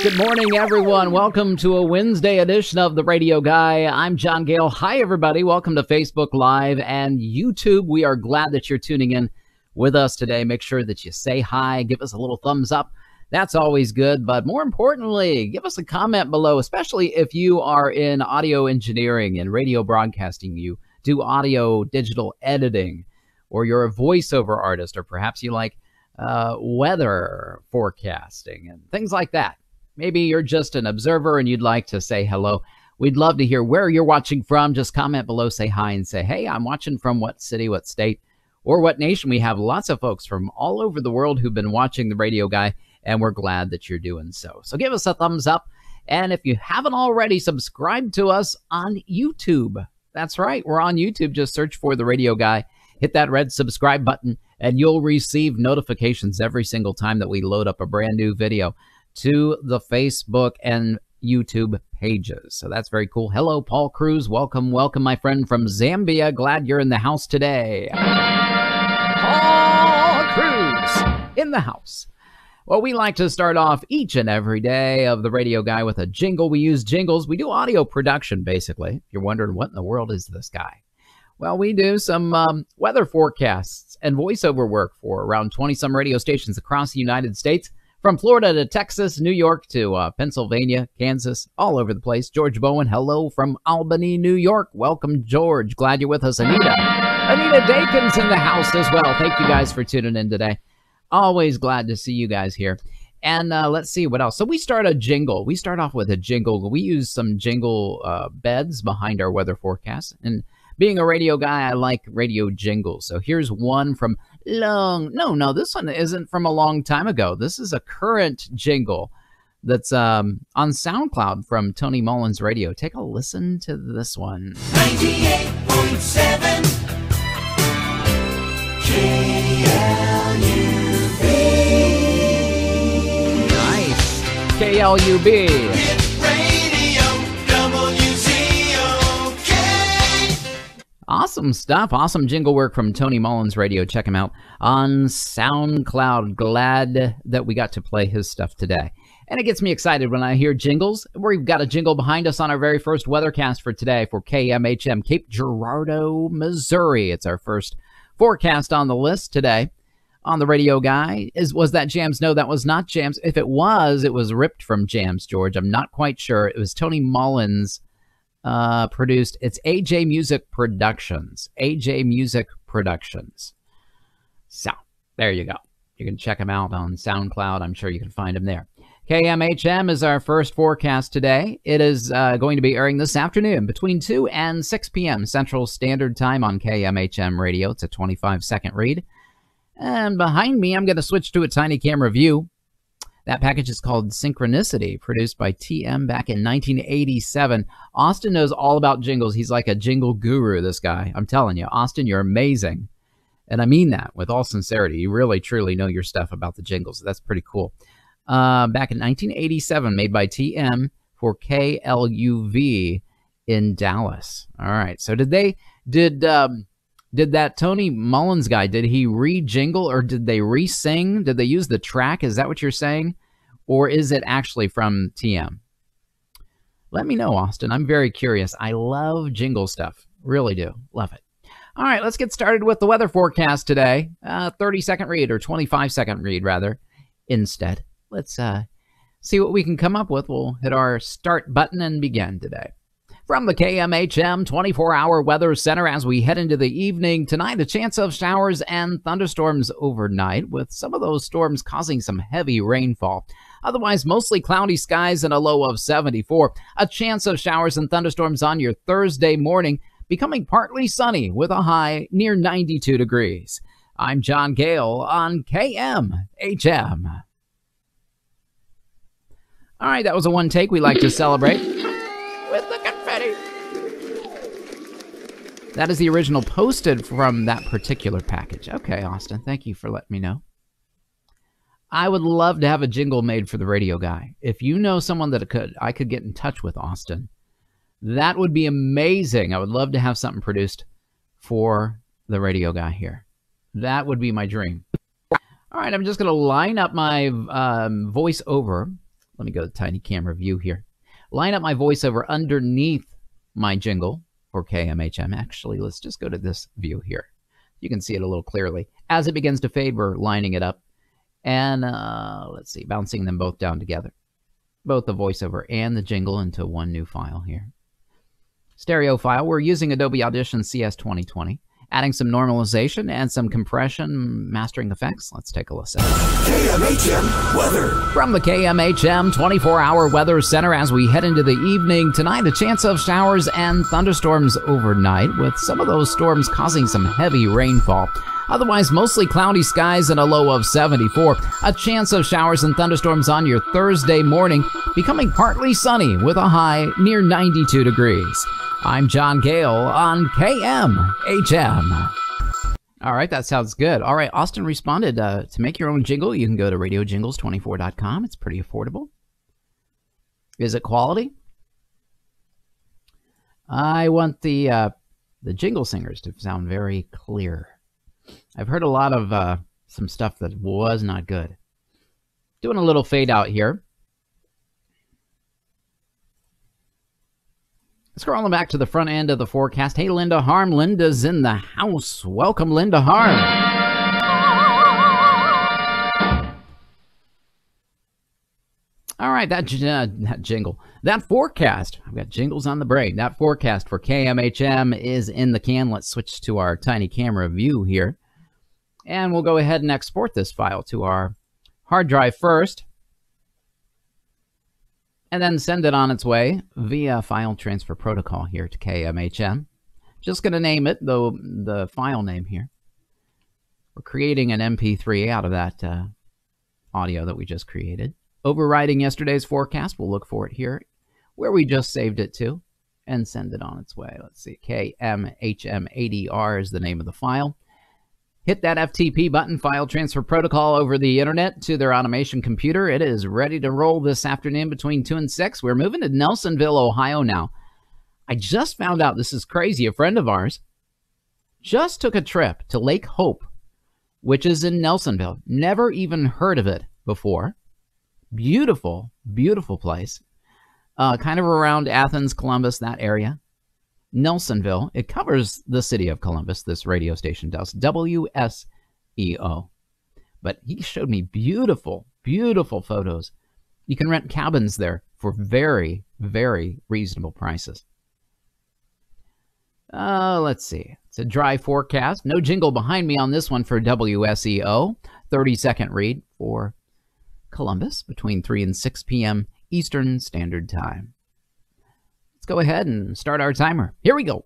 Good morning, everyone. Welcome to a Wednesday edition of The Radio Guy. I'm John Gale. Hi, everybody. Welcome to Facebook Live and YouTube. We are glad that you're tuning in with us today. Make sure that you say hi, give us a little thumbs up. That's always good. But more importantly, give us a comment below, especially if you are in audio engineering and radio broadcasting. You do audio digital editing, or you're a voiceover artist, or perhaps you like uh, weather forecasting and things like that. Maybe you're just an observer and you'd like to say hello. We'd love to hear where you're watching from. Just comment below, say hi, and say, hey, I'm watching from what city, what state, or what nation. We have lots of folks from all over the world who've been watching the radio guy, and we're glad that you're doing so. So give us a thumbs up. And if you haven't already, subscribe to us on YouTube. That's right, we're on YouTube. Just search for the radio guy, hit that red subscribe button and you'll receive notifications every single time that we load up a brand new video to the Facebook and YouTube pages. So that's very cool. Hello, Paul Cruz. Welcome, welcome, my friend from Zambia. Glad you're in the house today. Paul Cruz in the house. Well, we like to start off each and every day of the radio guy with a jingle. We use jingles. We do audio production, basically. If you're wondering what in the world is this guy? Well, we do some um, weather forecasts and voiceover work for around 20 some radio stations across the United States, from Florida to Texas, New York to uh, Pennsylvania, Kansas, all over the place. George Bowen, hello from Albany, New York. Welcome, George. Glad you're with us. Anita. Anita Dakin's in the house as well. Thank you guys for tuning in today. Always glad to see you guys here. And uh, let's see what else. So we start a jingle. We start off with a jingle. We use some jingle uh, beds behind our weather forecast. And being a radio guy, I like radio jingles. So here's one from long. No, no, this one isn't from a long time ago. This is a current jingle that's um, on SoundCloud from Tony Mullins Radio. Take a listen to this one. 98.7 KLUB. Nice. KLUB. Awesome stuff. Awesome jingle work from Tony Mullins Radio. Check him out on SoundCloud. Glad that we got to play his stuff today. And it gets me excited when I hear jingles. We've got a jingle behind us on our very first weathercast for today for KMHM, Cape Girardeau, Missouri. It's our first forecast on the list today on the radio guy. Is was that Jams? No, that was not Jams. If it was, it was ripped from Jams, George. I'm not quite sure. It was Tony Mullins uh, produced. It's AJ Music Productions. AJ Music Productions. So there you go. You can check them out on SoundCloud. I'm sure you can find them there. KMHM is our first forecast today. It is uh, going to be airing this afternoon between 2 and 6 p.m. Central Standard Time on KMHM radio. It's a 25 second read. And behind me, I'm going to switch to a tiny camera view. That package is called Synchronicity, produced by TM back in 1987. Austin knows all about jingles. He's like a jingle guru, this guy. I'm telling you, Austin, you're amazing. And I mean that with all sincerity. You really, truly know your stuff about the jingles. That's pretty cool. Uh, back in 1987, made by TM for KLUV in Dallas. All right. So did they, did, um, did that Tony Mullins guy, did he re-jingle or did they re-sing? Did they use the track? Is that what you're saying? Or is it actually from TM? Let me know, Austin. I'm very curious. I love jingle stuff. Really do. Love it. All right, let's get started with the weather forecast today. Uh, 30 second read or 25 second read, rather, instead. Let's uh, see what we can come up with. We'll hit our start button and begin today. From the KMHM 24 hour weather center as we head into the evening tonight, a chance of showers and thunderstorms overnight, with some of those storms causing some heavy rainfall. Otherwise, mostly cloudy skies and a low of 74. A chance of showers and thunderstorms on your Thursday morning, becoming partly sunny with a high near 92 degrees. I'm John Gale on KMHM. All right, that was a one take we like to celebrate. That is the original posted from that particular package. Okay, Austin, thank you for letting me know. I would love to have a jingle made for the radio guy. If you know someone that could, I could get in touch with Austin. That would be amazing. I would love to have something produced for the radio guy here. That would be my dream. All right, I'm just going to line up my um, voiceover Let me go to tiny camera view here. Line up my voiceover underneath my jingle for KMHM. Actually, let's just go to this view here. You can see it a little clearly. As it begins to fade, we're lining it up. And uh, let's see, bouncing them both down together. Both the voiceover and the jingle into one new file here. Stereo file, we're using Adobe Audition CS 2020 adding some normalization and some compression, mastering effects. Let's take a listen. KMHM weather. From the KMHM 24 hour weather center as we head into the evening tonight, a chance of showers and thunderstorms overnight, with some of those storms causing some heavy rainfall. Otherwise, mostly cloudy skies and a low of 74. A chance of showers and thunderstorms on your Thursday morning, becoming partly sunny with a high near 92 degrees. I'm John Gale on KMHM. All right, that sounds good. All right, Austin responded uh, to make your own jingle. You can go to radiojingles24.com. It's pretty affordable. Is it quality? I want the uh, the jingle singers to sound very clear. I've heard a lot of uh, some stuff that was not good. Doing a little fade out here. Scrolling back to the front end of the forecast. Hey, Linda Harm. Linda's in the house. Welcome, Linda Harm. All right, that, uh, that jingle, that forecast. I've got jingles on the brain. That forecast for KMHM is in the can. Let's switch to our tiny camera view here. And we'll go ahead and export this file to our hard drive first and then send it on its way via file transfer protocol here to KMHM. Just going to name it the, the file name here. We're creating an MP3 out of that uh, audio that we just created. Overriding yesterday's forecast, we'll look for it here where we just saved it to and send it on its way. Let's see, KMHM80R is the name of the file hit that FTP button, file transfer protocol over the internet to their automation computer. It is ready to roll this afternoon between 2 and 6. We're moving to Nelsonville, Ohio now. I just found out this is crazy. A friend of ours just took a trip to Lake Hope, which is in Nelsonville. Never even heard of it before. Beautiful, beautiful place. Uh, kind of around Athens, Columbus, that area. Nelsonville. It covers the city of Columbus, this radio station does. WSEO. But he showed me beautiful, beautiful photos. You can rent cabins there for very, very reasonable prices. Uh, let's see. It's a dry forecast. No jingle behind me on this one for WSEO. 30 second read for Columbus between 3 and 6 p.m. Eastern Standard Time Let's go ahead and start our timer. Here we go.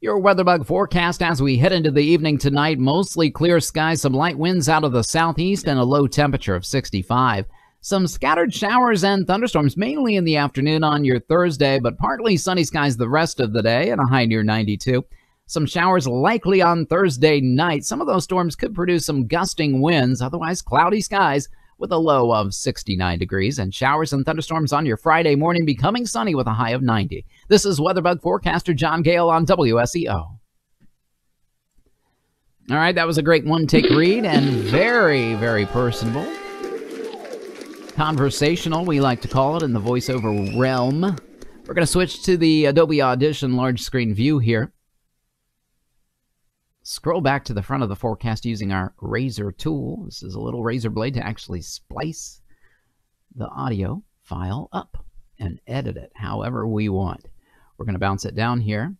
Your WeatherBug forecast as we head into the evening tonight. Mostly clear skies, some light winds out of the southeast, and a low temperature of 65. Some scattered showers and thunderstorms mainly in the afternoon on your Thursday, but partly sunny skies the rest of the day and a high near 92. Some showers likely on Thursday night. Some of those storms could produce some gusting winds, otherwise cloudy skies with a low of 69 degrees and showers and thunderstorms on your Friday morning, becoming sunny with a high of 90. This is Weatherbug forecaster John Gale on WSEO. All right, that was a great one take read and very, very personable. Conversational, we like to call it in the voiceover realm. We're going to switch to the Adobe Audition large screen view here. Scroll back to the front of the forecast using our razor tool. This is a little razor blade to actually splice the audio file up and edit it however we want. We're going to bounce it down here.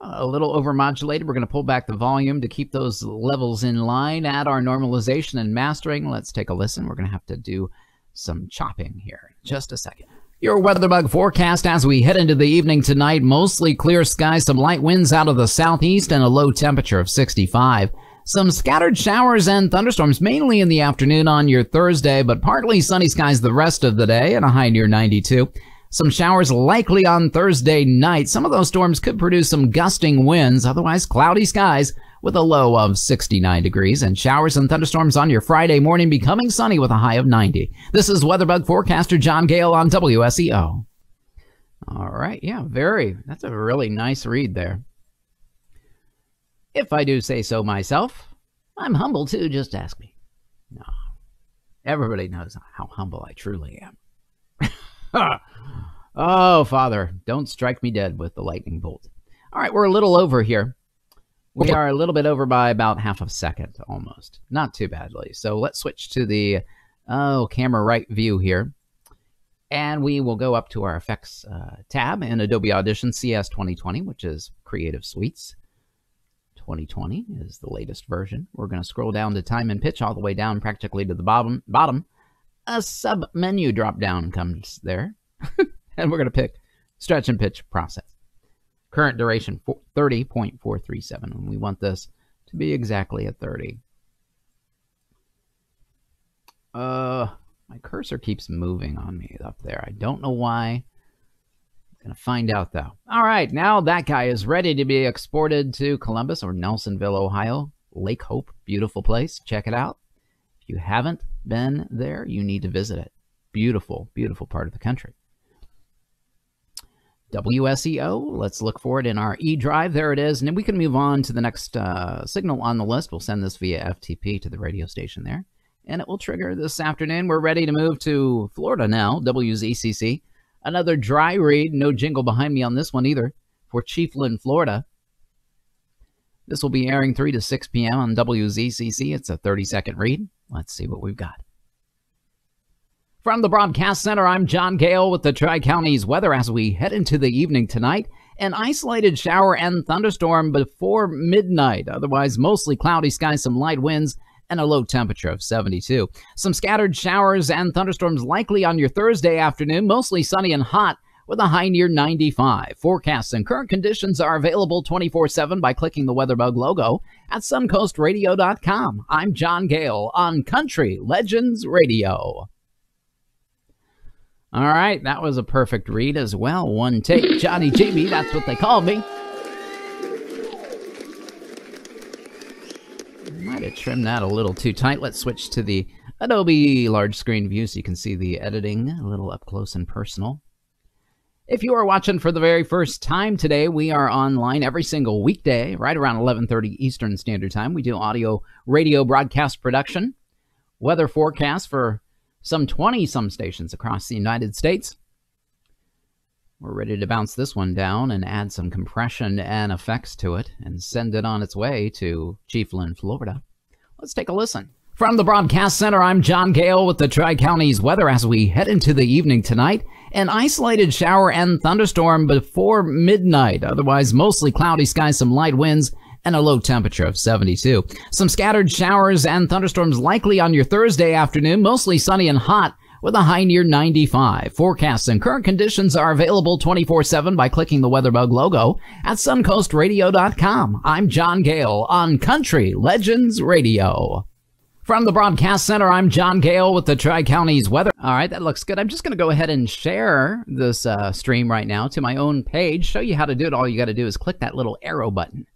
A little overmodulated. We're going to pull back the volume to keep those levels in line. Add our normalization and mastering. Let's take a listen. We're going to have to do some chopping here. Just a second. Your WeatherBug forecast as we head into the evening tonight. Mostly clear skies, some light winds out of the southeast, and a low temperature of 65. Some scattered showers and thunderstorms mainly in the afternoon on your Thursday, but partly sunny skies the rest of the day and a high near 92. Some showers likely on Thursday night. Some of those storms could produce some gusting winds, otherwise cloudy skies with a low of 69 degrees and showers and thunderstorms on your Friday morning becoming sunny with a high of 90. This is Weatherbug forecaster John Gale on WSEO. All right, yeah, very. That's a really nice read there. If I do say so myself, I'm humble too, just ask me. No. Everybody knows how humble I truly am. oh, Father, don't strike me dead with the lightning bolt. All right, we're a little over here. We are a little bit over by about half a second almost. Not too badly. So let's switch to the oh camera right view here. And we will go up to our effects uh, tab in Adobe Audition CS 2020, which is Creative Suites. 2020 is the latest version. We're going to scroll down to time and pitch all the way down practically to the bottom. bottom. A sub menu drop down comes there. and we're going to pick stretch and pitch process. Current duration 30.437. And we want this to be exactly at 30. Uh, my cursor keeps moving on me up there. I don't know why. I'm Gonna find out though. All right, now that guy is ready to be exported to Columbus or Nelsonville, Ohio. Lake Hope, beautiful place. Check it out. If you haven't been there, you need to visit it. Beautiful, beautiful part of the country. WSEO, let's look for it in our E drive. There it is. And then we can move on to the next uh, signal on the list. We'll send this via FTP to the radio station there. And it will trigger this afternoon. We're ready to move to Florida now, WZCC. Another dry read, no jingle behind me on this one either, for Chiefland, Florida. This will be airing 3 to 6 p.m. on WZCC. It's a 30 second read. Let's see what we've got. From the Broadcast Center, I'm John Gale with the Tri Counties weather as we head into the evening tonight. An isolated shower and thunderstorm before midnight. Otherwise, mostly cloudy skies, some light winds, and a low temperature of 72. Some scattered showers and thunderstorms likely on your Thursday afternoon, mostly sunny and hot with a high near 95. Forecasts and current conditions are available 24 7 by clicking the WeatherBug logo at suncoastradio.com. I'm John Gale on Country Legends Radio. All right, that was a perfect read as well. One take, Johnny Jamie, that's what they called me. Might have trimmed that a little too tight. Let's switch to the Adobe large screen view so you can see the editing a little up close and personal. If you are watching for the very first time today, we are online every single weekday, right around 11:30 Eastern Standard Time. We do audio radio broadcast production, weather forecast for some 20 some stations across the United States. We're ready to bounce this one down and add some compression and effects to it and send it on its way to Chiefland, Florida. Let's take a listen. From the Broadcast Center, I'm John Gale with the Tri Counties weather as we head into the evening tonight. An isolated shower and thunderstorm before midnight. Otherwise, mostly cloudy skies, some light winds, and a low temperature of 72. Some scattered showers and thunderstorms likely on your Thursday afternoon, mostly sunny and hot with a high near 95. Forecasts and current conditions are available 24-7 by clicking the WeatherBug logo at suncoastradio.com. I'm John Gale on Country Legends Radio. From the Broadcast Center, I'm John Gale with the Tri-Counties weather. All right, that looks good. I'm just going to go ahead and share this uh, stream right now to my own page, show you how to do it. All you got to do is click that little arrow button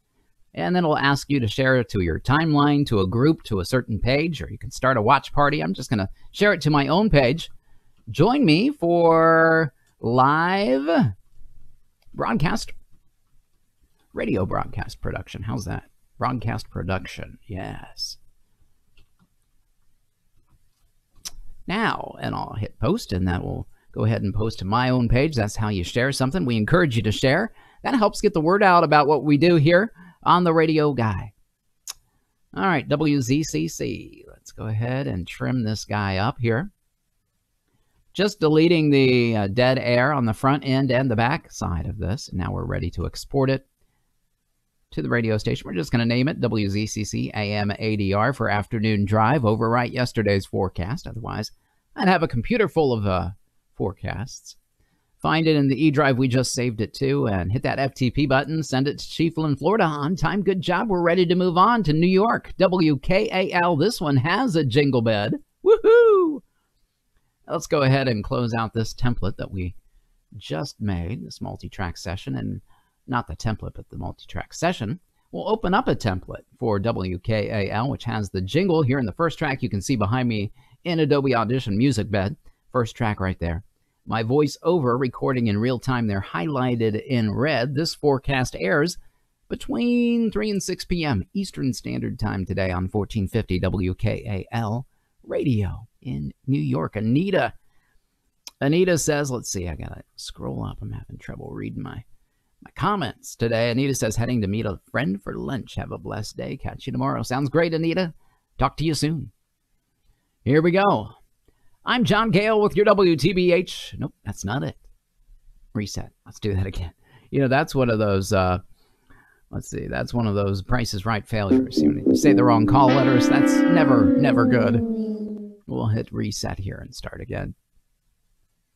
and then it'll ask you to share it to your timeline, to a group, to a certain page, or you can start a watch party. I'm just going to share it to my own page. Join me for live broadcast, radio broadcast production. How's that? Broadcast production, yes. Now, and I'll hit post, and that will go ahead and post to my own page. That's how you share something. We encourage you to share. That helps get the word out about what we do here on the radio guy. All right, WZCC. Let's go ahead and trim this guy up here. Just deleting the uh, dead air on the front end and the back side of this. Now we're ready to export it to the radio station. We're just going to name it WZCC AM ADR for afternoon drive. Overwrite yesterday's forecast. Otherwise, I'd have a computer full of uh, forecasts. Find it in the E drive we just saved it to and hit that FTP button. Send it to Chiefland, Florida on time. Good job. We're ready to move on to New York. WKAL. This one has a jingle bed. Woohoo! Let's go ahead and close out this template that we just made, this multi-track session, and not the template, but the multi-track session. We'll open up a template for WKAL, which has the jingle here in the first track. You can see behind me in Adobe Audition Music Bed. First track right there my voiceover recording in real time. They're highlighted in red. This forecast airs between 3 and 6 p.m. Eastern Standard Time today on 1450 WKAL radio. in New York. Anita. Anita says, let's see, I gotta scroll up. I'm having trouble reading my my comments today. Anita says, heading to meet a friend for lunch. Have a blessed day. Catch you tomorrow. Sounds great, Anita. Talk to you soon. Here we go. I'm John Gale with your WTBH. Nope, that's not it. Reset. Let's do that again. You know, that's one of those, uh, let's see, that's one of those prices right failures. You say the wrong call letters, that's never, never good. We'll hit reset here and start again.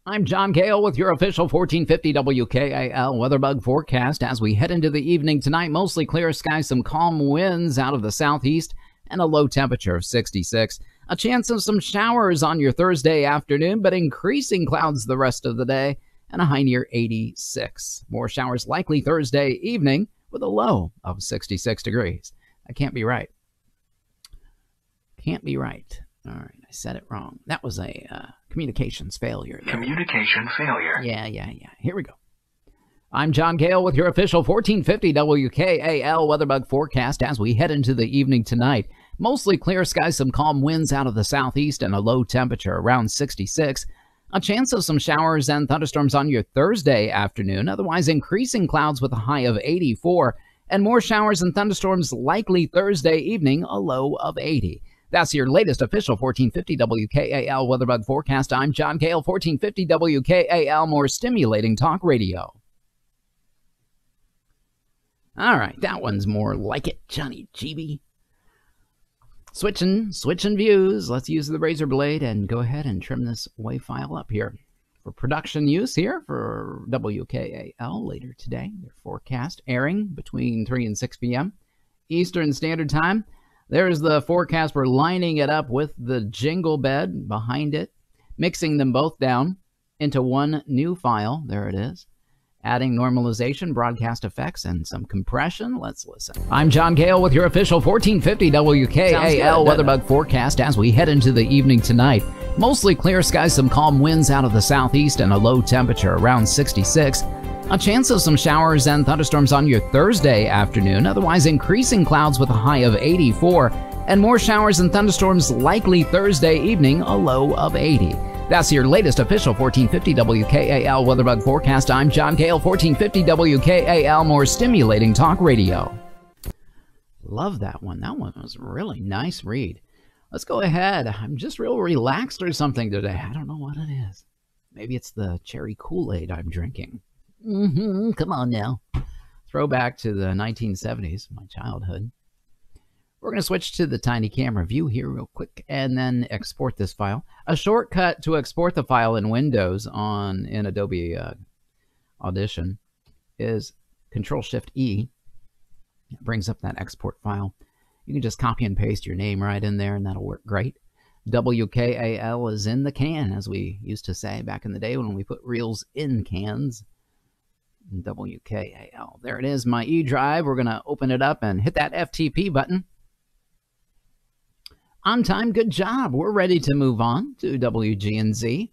I'm John Gale with your official 1450 WKAL weatherbug forecast. As we head into the evening tonight, mostly clear skies, some calm winds out of the southeast, and a low temperature of 66. A chance of some showers on your Thursday afternoon, but increasing clouds the rest of the day, and a high near 86. More showers likely Thursday evening with a low of 66 degrees. That can't be right. Can't be right. All right, I said it wrong. That was a uh, communications failure. There. Communication failure. Yeah, yeah, yeah. Here we go. I'm John Gale with your official 1450 WKAL weatherbug forecast as we head into the evening tonight. Mostly clear skies, some calm winds out of the southeast, and a low temperature around 66. A chance of some showers and thunderstorms on your Thursday afternoon, otherwise increasing clouds with a high of 84, and more showers and thunderstorms likely Thursday evening, a low of 80. That's your latest official 1450 WKAL weatherbug forecast. I'm John Gale, 1450 WKAL, more stimulating talk radio. All right, that one's more like it, Johnny GB. Switching, switching views. Let's use the razor blade and go ahead and trim this WAV file up here. For production use here for WKAL later today, their forecast airing between 3 and 6 p.m. Eastern Standard Time. There's the forecast. We're lining it up with the jingle bed behind it, mixing them both down into one new file. There it is. Adding normalization, broadcast effects, and some compression. Let's listen. I'm John Gale with your official 1450 WKAL weatherbug forecast as we head into the evening tonight. Mostly clear skies, some calm winds out of the southeast, and a low temperature around 66. A chance of some showers and thunderstorms on your Thursday afternoon, otherwise increasing clouds with a high of 84, and more showers and thunderstorms likely Thursday evening, a low of 80. That's your latest official 1450 WKAL weatherbug forecast. I'm John Gale, 1450 WKAL, more stimulating talk radio. Love that one. That one was a really nice read. Let's go ahead. I'm just real relaxed or something today. I don't know what it is. Maybe it's the cherry Kool Aid I'm drinking. Mm-hmm. Come on now. Throwback to the 1970s, my childhood. We're going to switch to the tiny camera view here real quick and then export this file. A shortcut to export the file in Windows on in Adobe uh, Audition is Control Shift E. It brings up that export file. You can just copy and paste your name right in there and that'll work great. WKAL is in the can, as we used to say back in the day when we put reels in cans. WKAL. There it is, my E drive. We're going to open it up and hit that FTP button. On time, good job. We're ready to move on to WGNZ.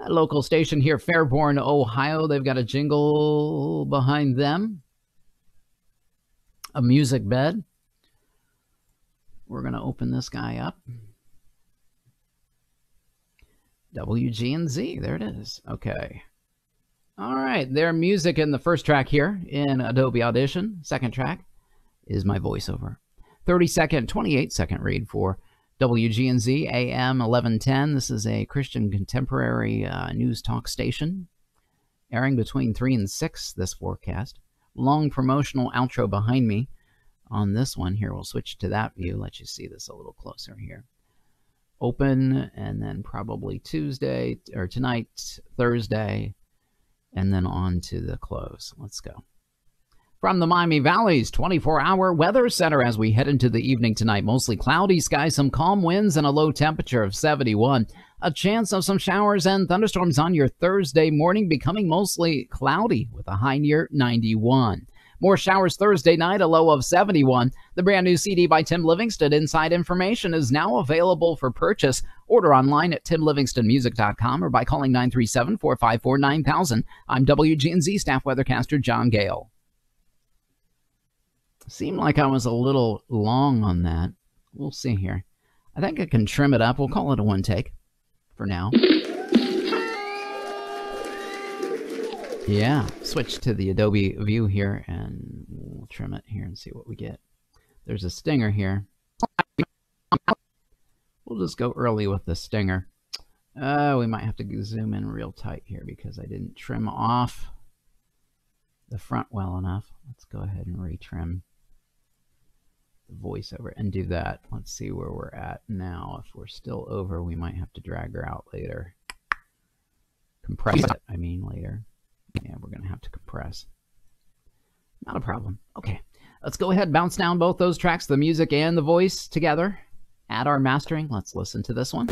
A local station here, Fairborn, Ohio. They've got a jingle behind them. A music bed. We're going to open this guy up. WGNZ. There it is. Okay. All right, their music in the first track here in Adobe Audition. Second track is my voiceover. 30 second, 28 second read for WGNZ AM 1110. This is a Christian contemporary uh, news talk station airing between 3 and 6 this forecast. Long promotional outro behind me on this one. Here, we'll switch to that view, let you see this a little closer here. Open, and then probably Tuesday, or tonight, Thursday, and then on to the close. Let's go. From the Miami Valley's 24 hour weather center as we head into the evening tonight, mostly cloudy skies, some calm winds, and a low temperature of 71. A chance of some showers and thunderstorms on your Thursday morning, becoming mostly cloudy with a high near 91. More showers Thursday night, a low of 71. The brand new CD by Tim Livingston, Inside Information, is now available for purchase. Order online at timlivingstonmusic.com or by calling 937 454 9000. I'm WGNZ staff weathercaster John Gale. Seemed like I was a little long on that. We'll see here. I think I can trim it up. We'll call it a one take. for now. Yeah, switch to the Adobe view here and we'll trim it here and see what we get. There's a stinger here. We'll just go early with the stinger. Uh, we might have to zoom in real tight here because I didn't trim off the front well enough. Let's go ahead and retrim the voiceover and do that. Let's see where we're at now. If we're still over, we might have to drag her out later. Compress it, I mean, later. Yeah, we're going to have to compress. Not a problem. Okay, let's go ahead and bounce down both those tracks, the music and the voice together. Add our mastering. Let's listen to this one.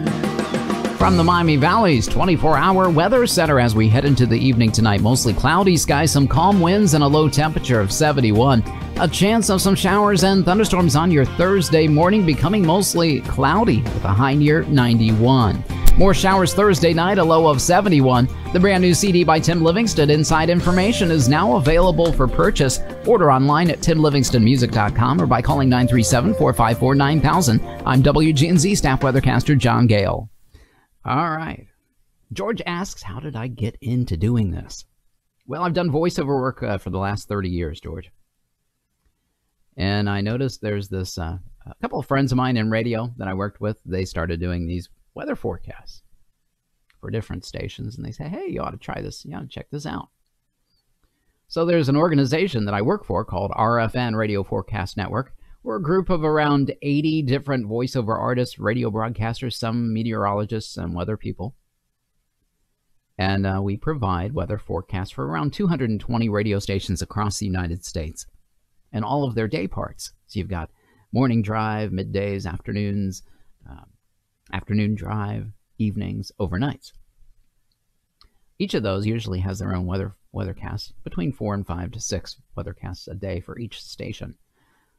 From the Miami Valley's 24 hour weather center as we head into the evening tonight, mostly cloudy skies, some calm winds, and a low temperature of 71. A chance of some showers and thunderstorms on your Thursday morning, becoming mostly cloudy with a high near 91. More showers Thursday night, a low of 71. The brand new CD by Tim Livingston, Inside Information, is now available for purchase. Order online at timlivingstonmusic.com or by calling 937 454 9000. I'm WGNZ staff weathercaster John Gale. All right. George asks, How did I get into doing this? Well, I've done voiceover work uh, for the last 30 years, George. And I noticed there's this uh, a couple of friends of mine in radio that I worked with. They started doing these weather forecasts for different stations, and they say, "Hey, you ought to try this. You ought to check this out." So there's an organization that I work for called RFN Radio Forecast Network. We're a group of around 80 different voiceover artists, radio broadcasters, some meteorologists, and weather people. And uh, we provide weather forecasts for around 220 radio stations across the United States and all of their day parts. So you've got morning drive, middays, afternoons, um, afternoon drive, evenings, overnights. Each of those usually has their own weather weathercast, between four and five to six weathercasts a day for each station.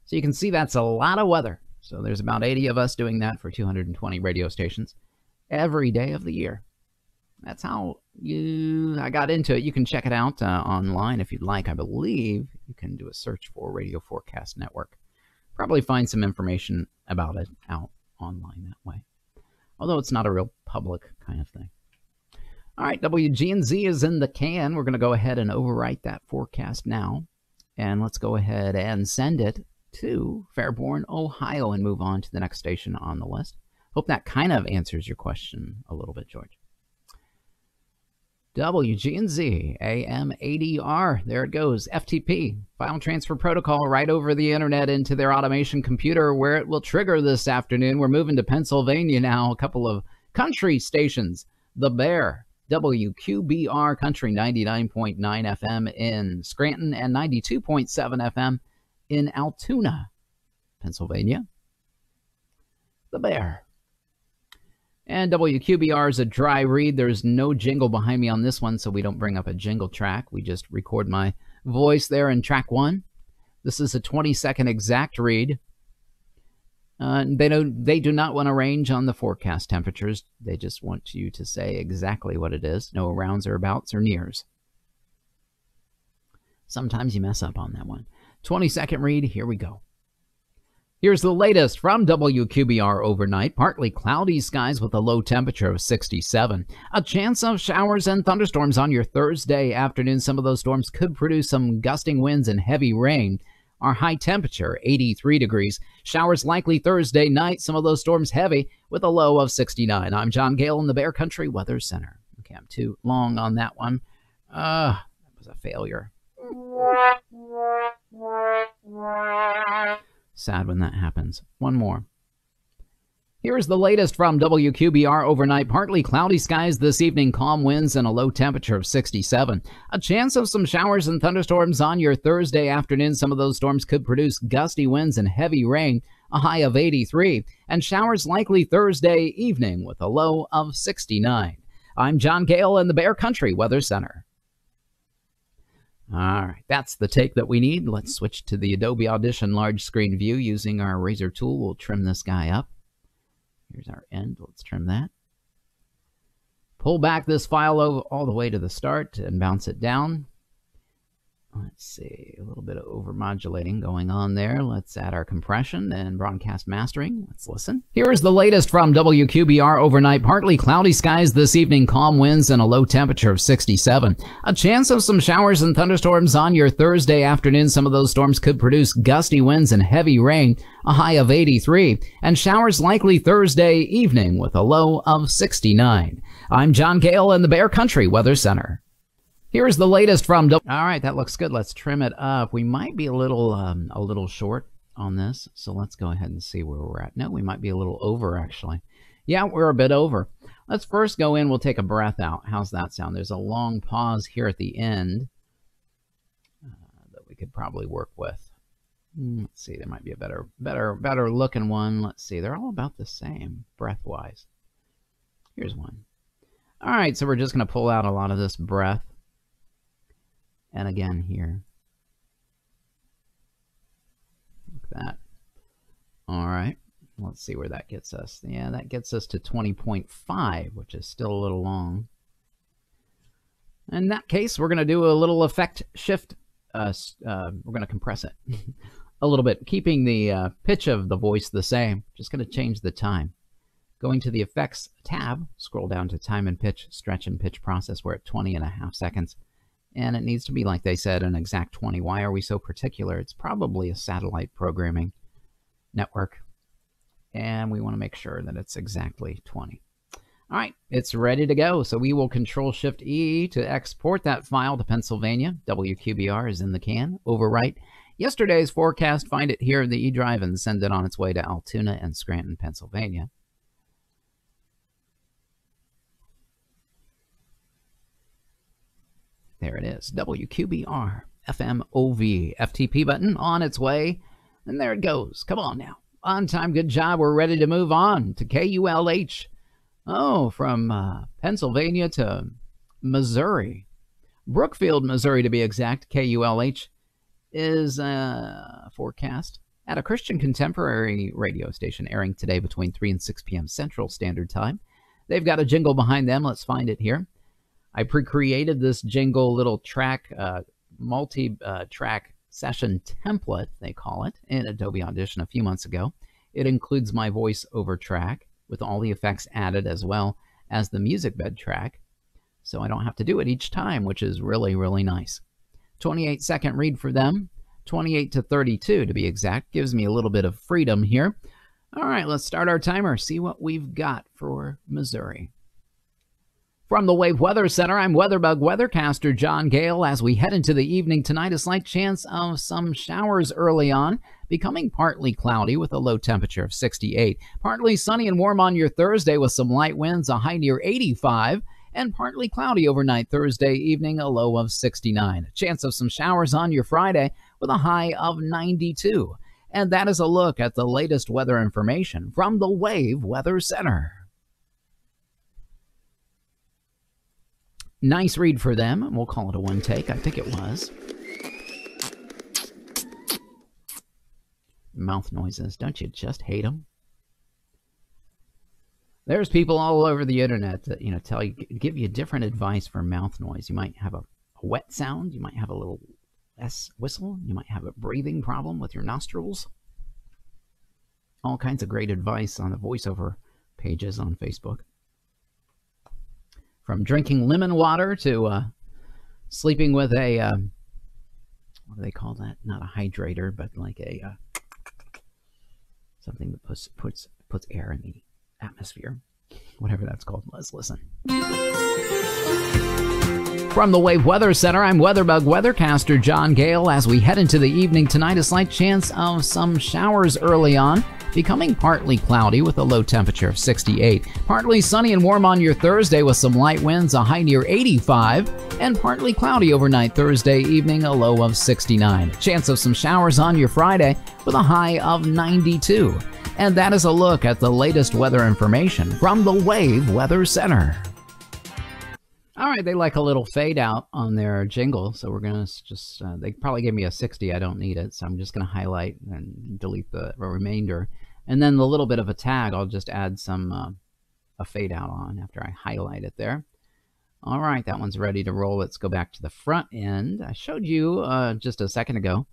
So you can see that's a lot of weather. So there's about 80 of us doing that for 220 radio stations every day of the year. That's how you I got into it. You can check it out uh, online if you'd like. I believe you can do a search for Radio Forecast Network. Probably find some information about it out online that way although it's not a real public kind of thing. All right, WGNZ is in the can. We're going to go ahead and overwrite that forecast now. And let's go ahead and send it to Fairborn, Ohio, and move on to the next station on the list. Hope that kind of answers your question a little bit, George. WGNZ AM80R. There it goes. FTP, file transfer protocol, right over the internet into their automation computer where it will trigger this afternoon. We're moving to Pennsylvania now. A couple of country stations. The Bear, WQBR Country 99.9 FM in Scranton and 92.7 FM in Altoona, Pennsylvania. The Bear. And WQBR is a dry read. There's no jingle behind me on this one, so we don't bring up a jingle track. We just record my voice there in track one. This is a 20 second exact read. Uh, they don't. They do not want to range on the forecast temperatures. They just want you to say exactly what it is. No rounds or abouts or nears. Sometimes you mess up on that one. 20 second read. Here we go. Here's the latest from WQBR overnight. Partly cloudy skies with a low temperature of 67. A chance of showers and thunderstorms on your Thursday afternoon. Some of those storms could produce some gusting winds and heavy rain. Our high temperature, 83 degrees. Showers likely Thursday night. Some of those storms heavy with a low of 69. I'm John Gale in the Bear Country Weather Center. Okay, I'm too long on that one. Uh, that was a failure. Sad when that happens. One more. Here's the latest from WQBR overnight. Partly cloudy skies this evening, calm winds, and a low temperature of 67. A chance of some showers and thunderstorms on your Thursday afternoon. Some of those storms could produce gusty winds and heavy rain, a high of 83. And showers likely Thursday evening with a low of 69. I'm John Gale in the Bear Country Weather Center. All right, that's the take that we need. Let's switch to the Adobe Audition large screen view using our razor tool. We'll trim this guy up. Here's our end. Let's trim that. Pull back this file all the way to the start and bounce it down. Let's see, a little bit of overmodulating going on there. Let's add our compression and broadcast mastering. Let's listen. Here is the latest from WQBR overnight. Partly cloudy skies this evening, calm winds, and a low temperature of 67. A chance of some showers and thunderstorms on your Thursday afternoon. Some of those storms could produce gusty winds and heavy rain, a high of 83, and showers likely Thursday evening with a low of 69. I'm John Gale in the Bear Country Weather Center. Here's the latest from. All right, that looks good. Let's trim it up. We might be a little um, a little short on this, so let's go ahead and see where we're at. No, we might be a little over actually. Yeah, we're a bit over. Let's first go in. We'll take a breath out. How's that sound? There's a long pause here at the end uh, that we could probably work with. Hmm, let's see. There might be a better, better, better looking one. Let's see. They're all about the same breath wise. Here's one. All right, so we're just going to pull out a lot of this breath and again here. Like that. All right. Let's see where that gets us. Yeah, that gets us to 20.5, which is still a little long. In that case, we're going to do a little effect shift. Uh, uh, we're going to compress it a little bit, keeping the uh, pitch of the voice the same. Just going to change the time. Going to the Effects tab, scroll down to Time and Pitch, Stretch and Pitch Process. We're at 20 and a half seconds and it needs to be, like they said, an exact 20. Why are we so particular? It's probably a satellite programming network, and we want to make sure that it's exactly 20. All right, it's ready to go. So we will Control Shift E to export that file to Pennsylvania. WQBR is in the can. Overwrite yesterday's forecast. Find it here in the E drive and send it on its way to Altoona and Scranton, Pennsylvania. There it is. WQBR, FMOV, FTP button on its way. And there it goes. Come on now. On time, good job. We're ready to move on to KULH. Oh, from uh, Pennsylvania to Missouri. Brookfield, Missouri to be exact. KULH is a uh, forecast at a Christian contemporary radio station airing today between 3 and 6 p.m. Central Standard Time. They've got a jingle behind them. Let's find it here. I pre-created this jingle little track, uh, multi-track uh, session template, they call it, in Adobe Audition a few months ago. It includes my voice over track with all the effects added as well as the music bed track. So I don't have to do it each time, which is really, really nice. 28 second read for them, 28 to 32 to be exact, gives me a little bit of freedom here. All right, let's start our timer, see what we've got for Missouri. From the Wave Weather Center, I'm Weatherbug weathercaster John Gale. As we head into the evening tonight, a slight chance of some showers early on, becoming partly cloudy with a low temperature of 68. Partly sunny and warm on your Thursday with some light winds, a high near 85 and partly cloudy overnight Thursday evening, a low of 69. A chance of some showers on your Friday with a high of 92. And that is a look at the latest weather information from the Wave Weather Center. Nice read for them. We'll call it a one take. I think it was. Mouth noises. Don't you just hate them? There's people all over the internet that you know tell you give you different advice for mouth noise. You might have a, a wet sound. You might have a little s whistle. You might have a breathing problem with your nostrils. All kinds of great advice on the voiceover pages on Facebook. From drinking lemon water to uh, sleeping with a, uh, what do they call that? Not a hydrator, but like a, uh, something that puts, puts, puts air in the atmosphere. Whatever that's called. Let's listen. From the Wave Weather Center, I'm Weatherbug weathercaster John Gale. As we head into the evening tonight, a slight chance of some showers early on, becoming partly cloudy with a low temperature of 68. Partly sunny and warm on your Thursday with some light winds, a high near 85, and partly cloudy overnight Thursday evening, a low of 69. Chance of some showers on your Friday with a high of 92. And that is a look at the latest weather information from the Wave Weather Center. All right, they like a little fade out on their jingle, so we're going to just, uh, they probably gave me a 60, I don't need it, so I'm just going to highlight and delete the remainder. And then the little bit of a tag, I'll just add some, uh, a fade out on after I highlight it there. All right, that one's ready to roll. Let's go back to the front end. I showed you uh, just a second ago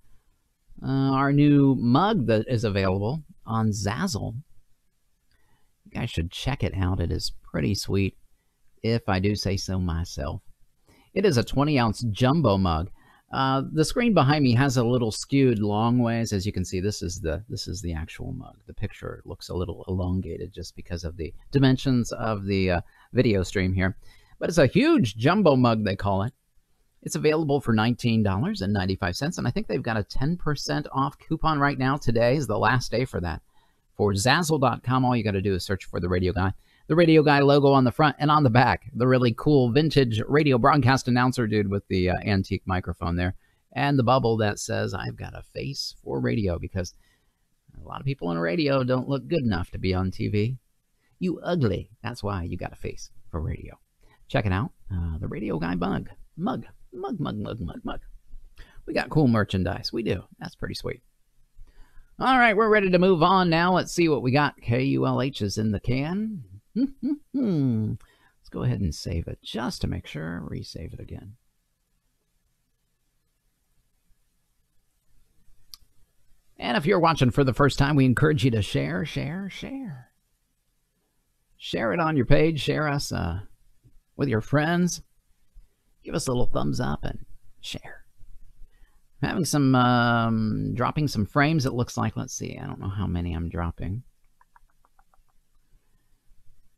uh, our new mug that is available on Zazzle. You guys should check it out. It is pretty sweet, if I do say so myself. It is a 20 ounce jumbo mug. Uh, the screen behind me has a little skewed long ways. As you can see, this is the this is the actual mug. The picture looks a little elongated just because of the dimensions of the uh, video stream here. But it's a huge jumbo mug, they call it. It's available for $19.95, and I think they've got a 10% off coupon right now. Today is the last day for that. For Zazzle.com, all you got to do is search for the Radio Guy. The Radio Guy logo on the front and on the back. The really cool vintage radio broadcast announcer dude with the uh, antique microphone there. And the bubble that says, I've got a face for radio because a lot of people in radio don't look good enough to be on TV. You ugly. That's why you got a face for radio. Check it out. Uh, the Radio Guy mug. Mug. Mug, mug, mug, mug, mug. We got cool merchandise. We do. That's pretty sweet. All right, we're ready to move on now. Let's see what we got. KULH is in the can. Let's go ahead and save it just to make sure. Resave it again. And if you're watching for the first time, we encourage you to share, share, share. Share it on your page. Share us uh, with your friends. Give us a little thumbs up and share. I'm having some, um, dropping some frames, it looks like. Let's see, I don't know how many I'm dropping.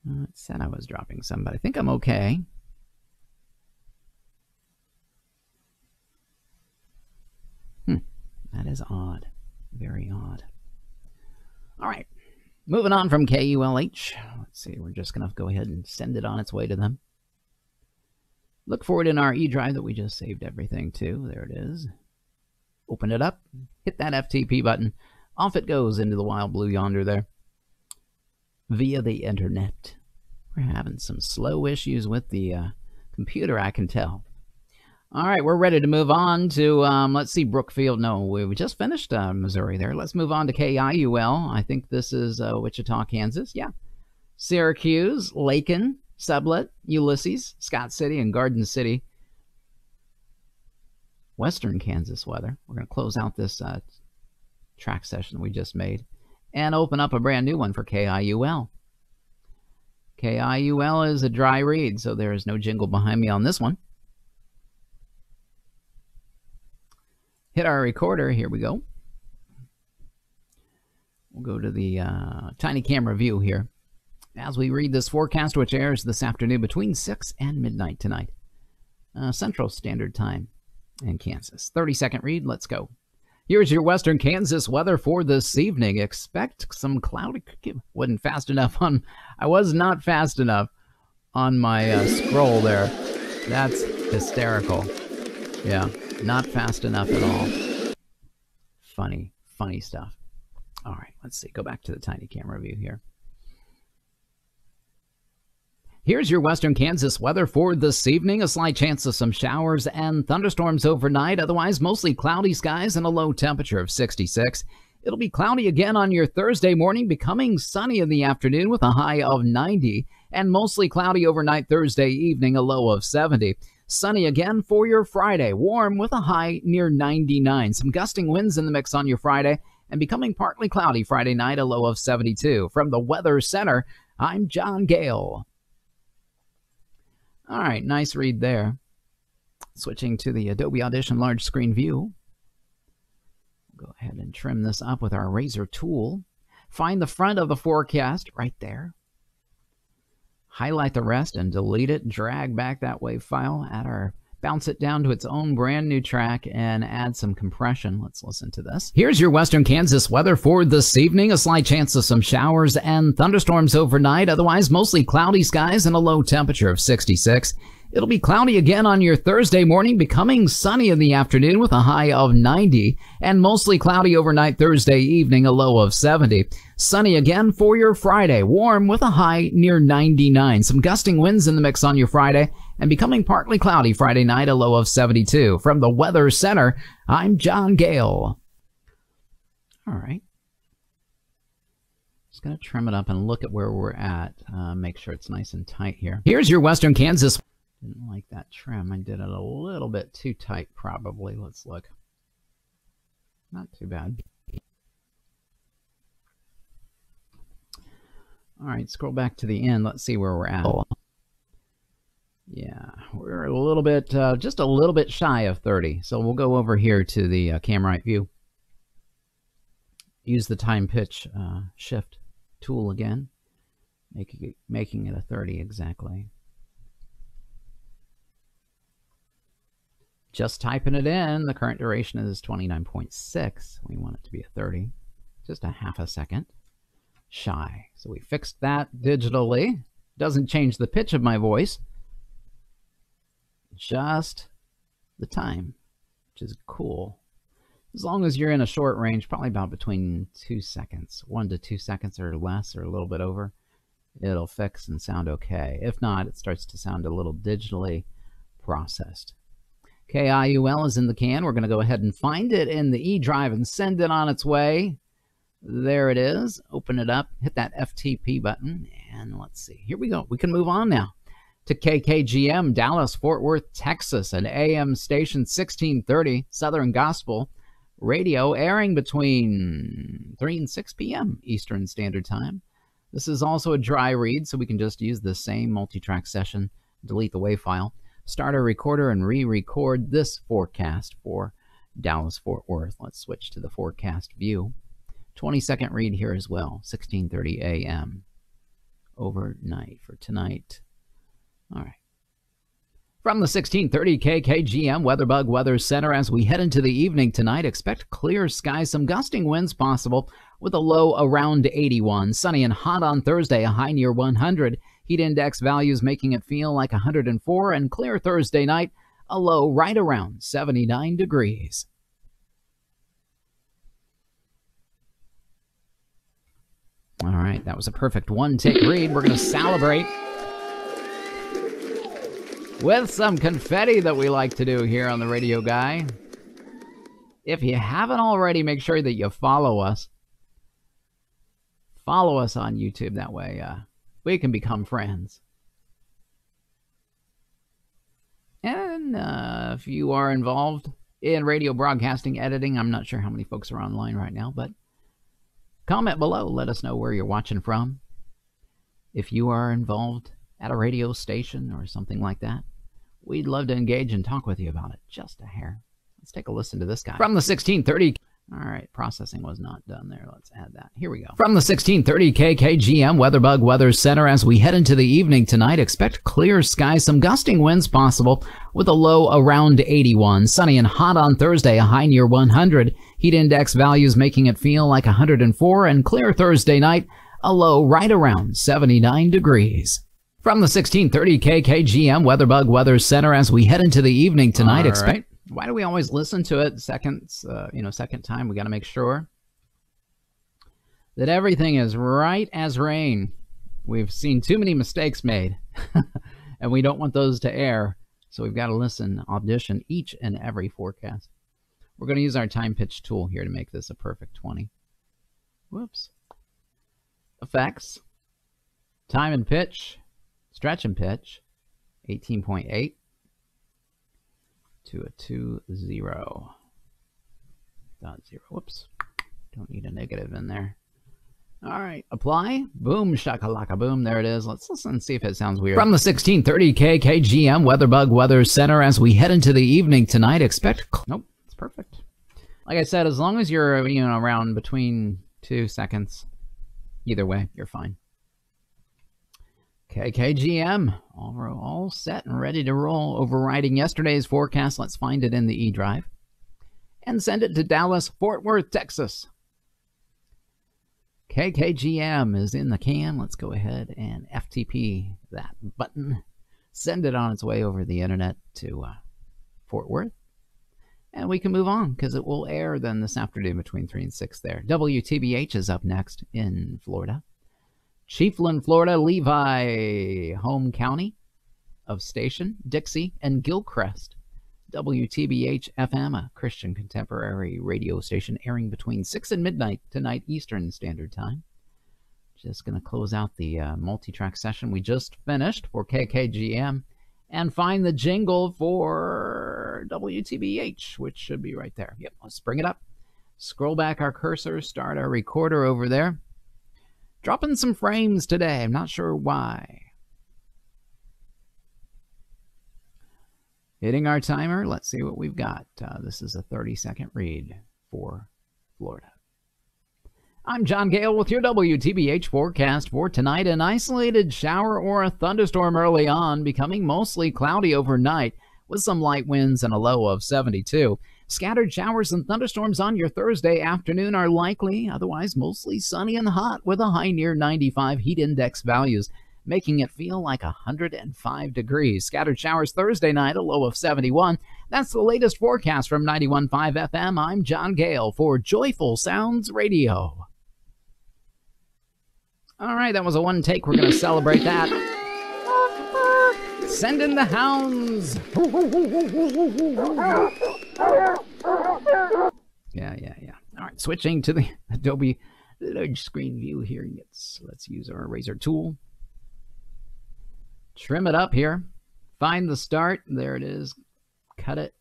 It said I was dropping some, but I think I'm okay. Hmm, that is odd. Very odd. All right, moving on from KULH. Let's see, we're just going to go ahead and send it on its way to them. Look for it in our E drive that we just saved everything to. There it is. Open it up, hit that FTP button. Off it goes into the wild blue yonder there. Via the internet. We're having some slow issues with the uh, computer, I can tell. All right, we're ready to move on to, um, let's see, Brookfield. No, we just finished uh, Missouri there. Let's move on to KIUL. I think this is uh, Wichita, Kansas. Yeah. Syracuse, Lakin, Sublette, Ulysses, Scott City, and Garden City. Western Kansas weather. We're going to close out this uh, track session we just made and open up a brand new one for KIUL. KIUL is a dry read, so there is no jingle behind me on this one. Hit our recorder. Here we go. We'll go to the uh, tiny camera view here as we read this forecast, which airs this afternoon between 6 and midnight tonight. Uh, Central Standard Time in Kansas. 30 second read. Let's go. Here's your Western Kansas weather for this evening. Expect some cloudy. Wasn't fast enough on. I was not fast enough on my uh, scroll there. That's hysterical. Yeah, not fast enough at all. Funny, funny stuff. All right, let's see. Go back to the tiny camera view here. Here's your Western Kansas weather for this evening. A slight chance of some showers and thunderstorms overnight. Otherwise, mostly cloudy skies and a low temperature of 66. It'll be cloudy again on your Thursday morning, becoming sunny in the afternoon with a high of 90. And mostly cloudy overnight Thursday evening, a low of 70. Sunny again for your Friday. Warm with a high near 99. Some gusting winds in the mix on your Friday. And becoming partly cloudy Friday night, a low of 72. From the Weather Center, I'm John Gale. All right, nice read there. Switching to the Adobe Audition large screen view. Go ahead and trim this up with our razor tool. Find the front of the forecast right there. Highlight the rest and delete it. Drag back that WAV file. Add our bounce it down to its own brand new track and add some compression. Let's listen to this. Here's your Western Kansas weather for this evening. A slight chance of some showers and thunderstorms overnight. Otherwise, mostly cloudy skies and a low temperature of 66. It'll be cloudy again on your Thursday morning, becoming sunny in the afternoon with a high of 90, and mostly cloudy overnight Thursday evening, a low of 70. Sunny again for your Friday, warm with a high near 99. Some gusting winds in the mix on your Friday, and becoming partly cloudy Friday night, a low of 72. From the Weather Center, I'm John Gale. All right. Just going to trim it up and look at where we're at. Uh, make sure it's nice and tight here. Here's your Western Kansas Didn't like that trim. I did it a little bit too tight, probably. Let's look. Not too bad. All right, scroll back to the end. Let's see where we're at. Yeah, we're a little bit, uh, just a little bit shy of 30. So we'll go over here to the uh, cam right view. Use the time pitch uh, shift tool again, making it, making it a 30 exactly. Just typing it in, the current duration is 29.6. We want it to be a 30, just a half a second shy. So we fixed that digitally. Doesn't change the pitch of my voice, just the time, which is cool. As long as you're in a short range, probably about between two seconds, one to two seconds or less, or a little bit over, it'll fix and sound okay. If not, it starts to sound a little digitally processed. KIUL is in the can. We're going to go ahead and find it in the E drive and send it on its way. There it is. Open it up, hit that FTP button, and let's see. Here we go. We can move on now to KKGM, Dallas, Fort Worth, Texas, an AM station 1630 Southern Gospel radio airing between 3 and 6 p.m. Eastern Standard Time. This is also a dry read, so we can just use the same multi-track session, delete the WAV file, start our recorder, and re-record this forecast for Dallas, Fort Worth. Let's switch to the forecast view. 20 second read here as well, 16:30 a.m. overnight for tonight. All right. From the 1630 KKGM WeatherBug Weather Center, as we head into the evening tonight, expect clear skies, some gusting winds possible with a low around 81. Sunny and hot on Thursday, a high near 100. Heat index values making it feel like 104, and clear Thursday night, a low right around 79 degrees. All right, that was a perfect one take read. We're going to celebrate with some confetti that we like to do here on the Radio Guy. If you haven't already, make sure that you follow us. Follow us on YouTube. That way uh, we can become friends. And uh, if you are involved in radio broadcasting editing, I'm not sure how many folks are online right now, but Comment below. Let us know where you're watching from. If you are involved at a radio station or something like that, we'd love to engage and talk with you about it. Just a hair. Let's take a listen to this guy. From the 1630 all right, processing was not done there. Let's add that. Here we go. From the 1630 KKGM WeatherBug Weather Center, as we head into the evening tonight, expect clear skies, some gusting winds possible with a low around 81. Sunny and hot on Thursday, a high near 100. Heat index values making it feel like 104, and clear Thursday night, a low right around 79 degrees. From the 1630 KKGM WeatherBug Weather Center, as we head into the evening tonight, expect why do we always listen to it seconds, uh, you know, second time? We got to make sure that everything is right as rain. We've seen too many mistakes made, and we don't want those to air. So we've got to listen, audition each and every forecast. We're going to use our time pitch tool here to make this a perfect 20. Whoops. Effects, time and pitch, stretch and pitch, 18.8 to a 2, 0. Dot 0. Whoops. Don't need a negative in there. All right, apply. Boom, shakalaka, boom. There it is. Let's listen and see if it sounds weird. From the 1630 KKGM WeatherBug Weather Center, as we head into the evening tonight, expect. Nope, it's perfect. Like I said, as long as you're you know around between two seconds, either way, you're fine. KKGM, all, all set and ready to roll. Overriding yesterday's forecast, let's find it in the E drive and send it to Dallas, Fort Worth, Texas. KKGM is in the can. Let's go ahead and FTP that button. Send it on its way over the internet to uh, Fort Worth. And we can move on because it will air then this afternoon between 3 and 6 there. WTBH is up next in Florida. Chiefland, Florida, Levy, home county of station, Dixie, and Gilchrist. WTBH FM, a Christian contemporary radio station airing between 6 and midnight tonight Eastern Standard Time. Just going to close out the uh, multi track session we just finished for KKGM and find the jingle for WTBH, which should be right there. Yep, let's bring it up. Scroll back our cursor, start our recorder over there. Dropping some frames today. I'm not sure why. Hitting our timer. Let's see what we've got. Uh, this is a 30 second read for Florida. I'm John Gale with your WTBH forecast for tonight. An isolated shower or a thunderstorm early on, becoming mostly cloudy overnight with some light winds and a low of 72. Scattered showers and thunderstorms on your Thursday afternoon are likely, otherwise mostly sunny and hot with a high near 95 heat index values, making it feel like 105 degrees. Scattered showers Thursday night, a low of 71. That's the latest forecast from 91.5 FM. I'm John Gale for Joyful Sounds Radio. All right, that was a one take. We're going to celebrate that. Send in the hounds. Yeah, yeah, yeah. All right, switching to the Adobe large screen view here. Let's, let's use our razor tool. Trim it up here. Find the start. There it is. Cut it.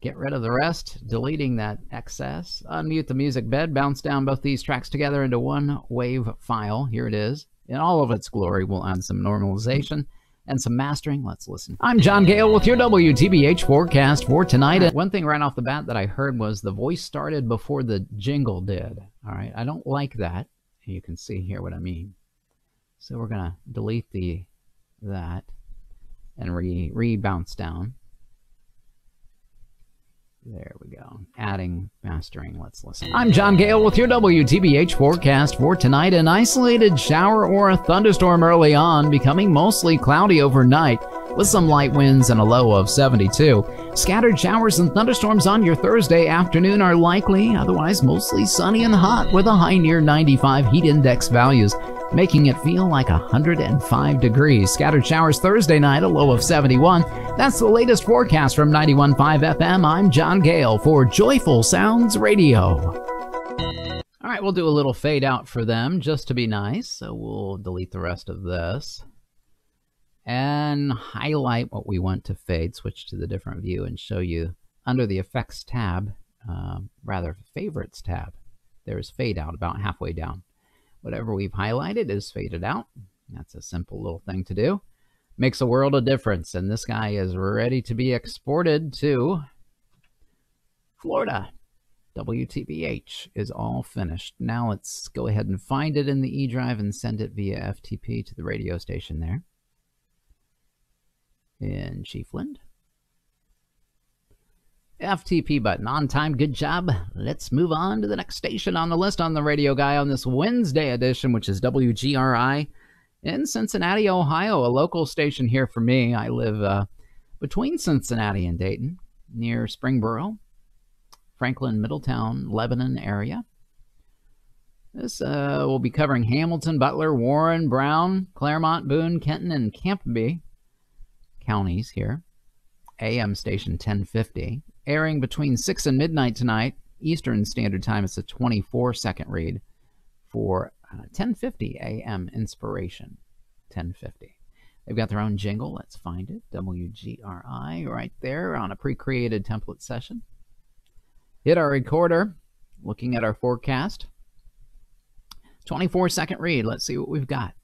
Get rid of the rest, deleting that excess. Unmute the music bed, bounce down both these tracks together into one wave file. Here it is. In all of its glory, we'll add some normalization and some mastering. Let's listen. I'm John Gale with your WTBH forecast for tonight. One thing right off the bat that I heard was the voice started before the jingle did. All right, I don't like that. You can see here what I mean. So we're gonna delete the that and re re bounce down. There we go. Adding mastering. Let's listen. I'm John Gale with your WTBH forecast for tonight. An isolated shower or a thunderstorm early on, becoming mostly cloudy overnight with some light winds and a low of 72. Scattered showers and thunderstorms on your Thursday afternoon are likely, otherwise mostly sunny and hot with a high near 95 heat index values making it feel like 105 degrees. Scattered showers Thursday night, a low of 71. That's the latest forecast from 91.5 FM. I'm John Gale for Joyful Sounds Radio. All right, we'll do a little fade out for them just to be nice. So we'll delete the rest of this and highlight what we want to fade, switch to the different view and show you under the effects tab, uh, rather favorites tab. There's fade out about halfway down. Whatever we've highlighted is faded out. That's a simple little thing to do. Makes a world of difference. And this guy is ready to be exported to Florida. WTBH is all finished. Now let's go ahead and find it in the E drive and send it via FTP to the radio station there in Chiefland. FTP button on time. Good job. Let's move on to the next station on the list on the radio guy on this Wednesday edition, which is WGRI in Cincinnati, Ohio, a local station here for me. I live uh, between Cincinnati and Dayton, near Springboro, Franklin, Middletown, Lebanon area. This uh, will be covering Hamilton, Butler, Warren, Brown, Clermont, Boone, Kenton, and Campbell counties here. AM station 1050 airing between 6 and midnight tonight, Eastern Standard Time. It's a 24 second read for uh, 1050 a.m. Inspiration. 1050. They've got their own jingle. Let's find it. WGRI right there on a pre created template session. Hit our recorder, looking at our forecast. 24 second read. Let's see what we've got.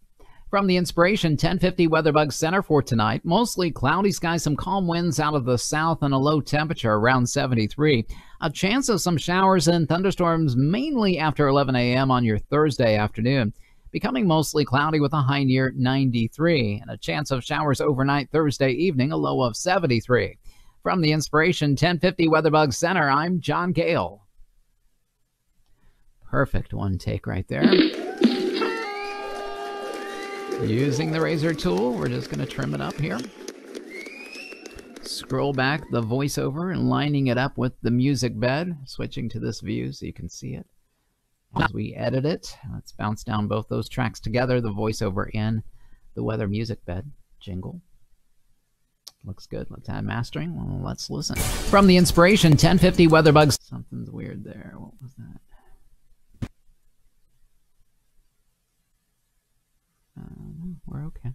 From the Inspiration 1050 WeatherBug Center for tonight, mostly cloudy skies, some calm winds out of the south, and a low temperature around 73. A chance of some showers and thunderstorms mainly after 11 a.m. on your Thursday afternoon. Becoming mostly cloudy with a high near 93, and a chance of showers overnight Thursday evening, a low of 73. From the Inspiration 1050 WeatherBug Center, I'm John Gale. Perfect one take right there. Using the razor tool, we're just going to trim it up here. Scroll back the voiceover and lining it up with the music bed, switching to this view so you can see it. As we edit it, let's bounce down both those tracks together, the voiceover and the weather music bed jingle. Looks good. Let's add mastering. Well, let's listen. From the Inspiration 1050 WeatherBugs. Something's weird there. What was that? Okay.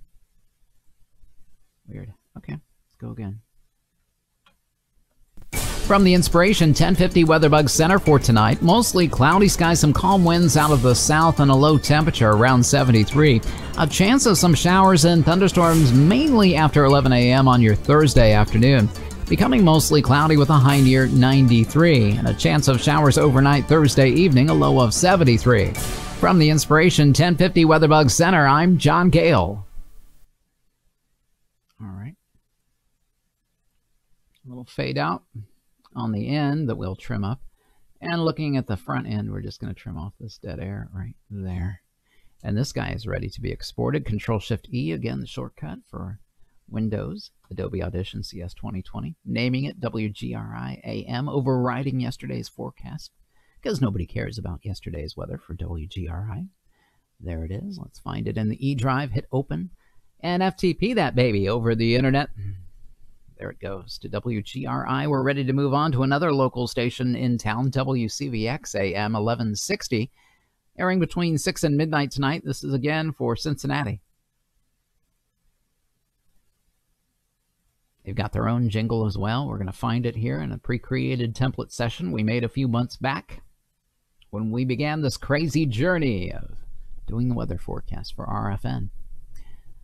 Weird. Okay, let's go again. From the Inspiration 1050 WeatherBug Center for tonight, mostly cloudy skies, some calm winds out of the south, and a low temperature around 73. A chance of some showers and thunderstorms mainly after 11 a.m. on your Thursday afternoon. Becoming mostly cloudy with a high near 93, and a chance of showers overnight Thursday evening, a low of 73. From the Inspiration 1050 WeatherBug Center, I'm John Gale. All right. A little fade out on the end that we'll trim up. And looking at the front end, we're just going to trim off this dead air right there. And this guy is ready to be exported. Control Shift E, again, the shortcut for Windows, Adobe Audition CS 2020. Naming it WGRI AM, overriding yesterday's forecast because nobody cares about yesterday's weather for WGRI. There it is. Let's find it in the E drive, hit open, and FTP that baby over the internet. There it goes to WGRI. We're ready to move on to another local station in town, WCVX AM 1160, airing between 6 and midnight tonight. This is again for Cincinnati. They've got their own jingle as well. We're going to find it here in a pre created template session we made a few months back when we began this crazy journey of doing the weather forecast for RFN.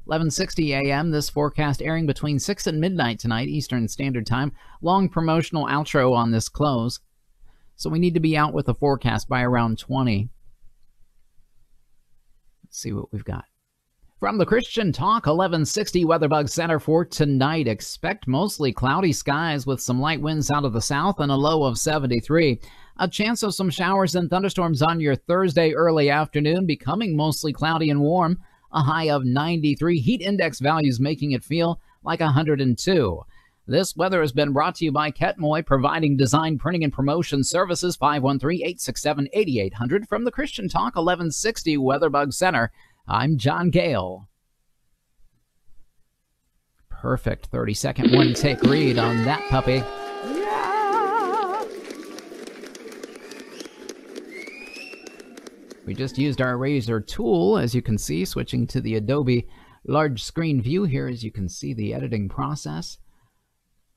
11:60 a.m. This forecast airing between 6 and midnight tonight Eastern Standard Time. Long promotional outro on this close. So we need to be out with the forecast by around 20. Let's see what we've got. From the Christian Talk 1160 WeatherBug Center for tonight, expect mostly cloudy skies with some light winds out of the south and a low of 73. A chance of some showers and thunderstorms on your Thursday early afternoon, becoming mostly cloudy and warm a high of 93. Heat index values making it feel like 102. This weather has been brought to you by Ketmoy, providing design, printing, and promotion services. 513-867-8800 from the Christian Talk 1160 WeatherBug Center. I'm John Gale. Perfect 30-second one-take read on that puppy. We just used our razor tool, as you can see, switching to the Adobe large screen view here, as you can see the editing process.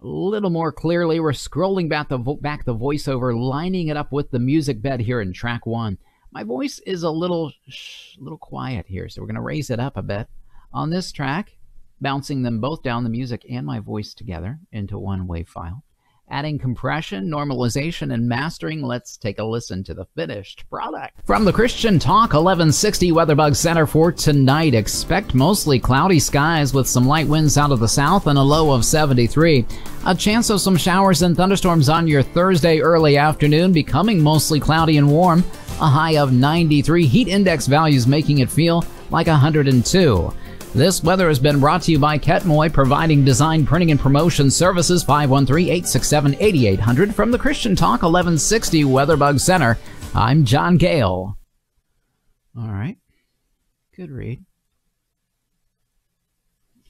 A little more clearly, we're scrolling back the, back the voiceover, lining it up with the music bed here in track one. My voice is a little, shh, little quiet here, so we're going to raise it up a bit. On this track, bouncing them both down, the music and my voice together, into one wave file adding compression, normalization, and mastering. Let's take a listen to the finished product. From the Christian Talk 1160 WeatherBug Center for tonight, expect mostly cloudy skies with some light winds out of the south and a low of 73. A chance of some showers and thunderstorms on your Thursday early afternoon, becoming mostly cloudy and warm. A high of 93, heat index values making it feel like 102. This weather has been brought to you by Ketmoy, providing design, printing, and promotion services 513-867-8800 from the Christian Talk 1160 WeatherBug Center. I'm John Gale. All right. Good read.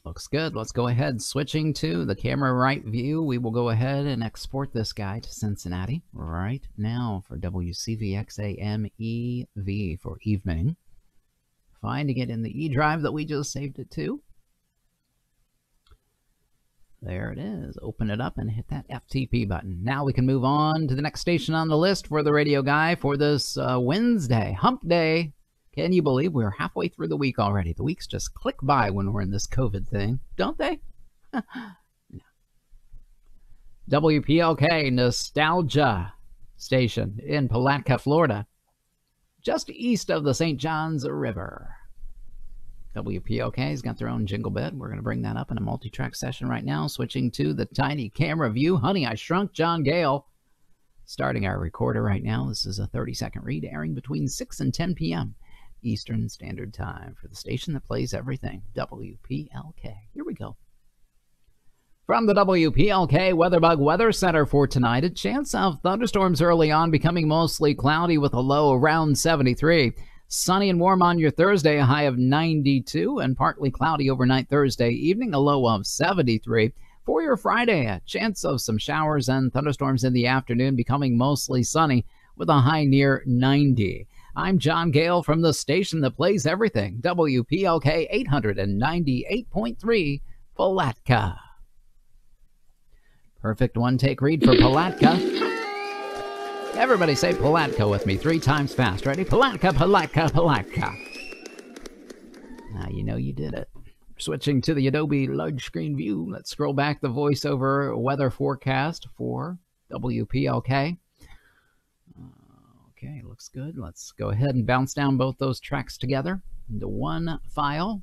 Looks good. Let's go ahead. Switching to the camera right view, we will go ahead and export this guy to Cincinnati right now for WCVXAM EV for evening finding it in the E drive that we just saved it to. There it is. Open it up and hit that FTP button. Now we can move on to the next station on the list for the radio guy for this uh, Wednesday, hump day. Can you believe we're halfway through the week already? The weeks just click by when we're in this COVID thing, don't they? no. WPLK Nostalgia Station in Palatka, Florida just east of the St. Johns River. WPLK's got their own jingle bed. We're going to bring that up in a multi-track session right now, switching to the tiny camera view. Honey, I Shrunk John Gale. Starting our recorder right now. This is a 30-second read airing between 6 and 10 p.m. Eastern Standard Time for the station that plays everything, WPLK. Here we go. From the WPLK WeatherBug Weather Center for tonight, a chance of thunderstorms early on, becoming mostly cloudy with a low around 73. Sunny and warm on your Thursday, a high of 92, and partly cloudy overnight Thursday evening, a low of 73. For your Friday, a chance of some showers and thunderstorms in the afternoon, becoming mostly sunny with a high near 90. I'm John Gale from the station that plays everything, WPLK 898.3 Palatka. Perfect one take read for Palatka. Everybody say Palatka with me three times fast. Ready? Palatka, Palatka, Palatka. Now you know you did it. Switching to the Adobe large screen view, let's scroll back the voiceover weather forecast for WPLK. Okay, looks good. Let's go ahead and bounce down both those tracks together into one file.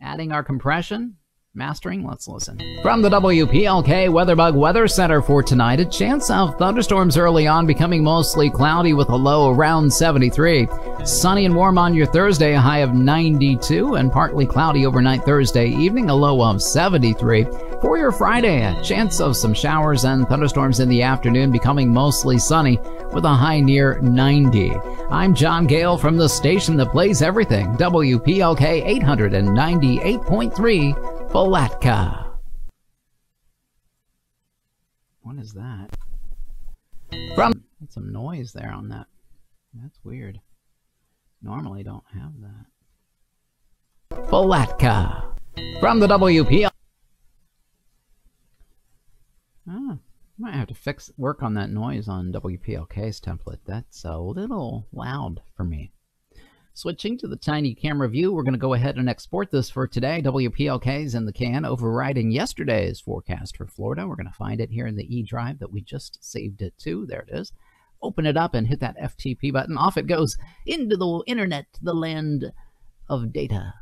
Adding our compression, mastering, let's listen. From the WPLK WeatherBug Weather Center for tonight, a chance of thunderstorms early on, becoming mostly cloudy with a low around 73. Sunny and warm on your Thursday, a high of 92, and partly cloudy overnight Thursday evening, a low of 73. For your Friday, a chance of some showers and thunderstorms in the afternoon, becoming mostly sunny with a high near 90. I'm John Gale from the station that plays everything, WPLK 898.3 Palatka. What is that? From some noise there on that. That's weird. Normally don't have that. Palatka. From the WPL. Ah, might have to fix work on that noise on WPLK's template. That's a little loud for me. Switching to the tiny camera view, we're going to go ahead and export this for today. WPLK's in the can, overriding yesterday's forecast for Florida. We're going to find it here in the E drive that we just saved it to. There it is. Open it up and hit that FTP button. Off it goes into the internet, the land of data.